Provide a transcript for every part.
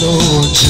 so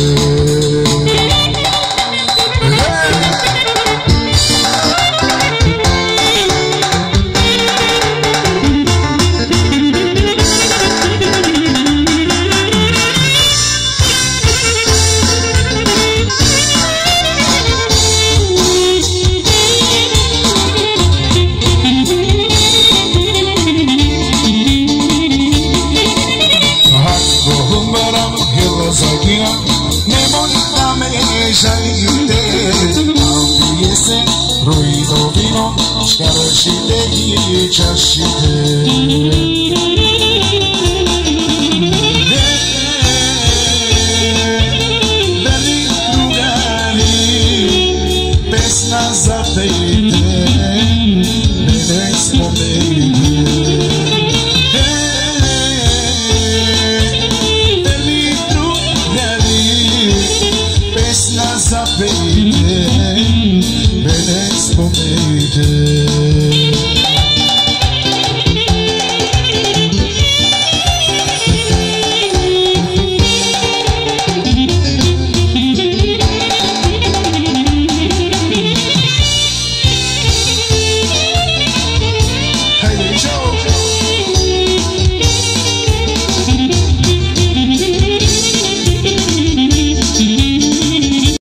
Kohumberam hilozagina Nemonitame eşayinde Avdiyese ruidovino Şkarşidegi çarşide Müzik Biraz da beni, beni for me.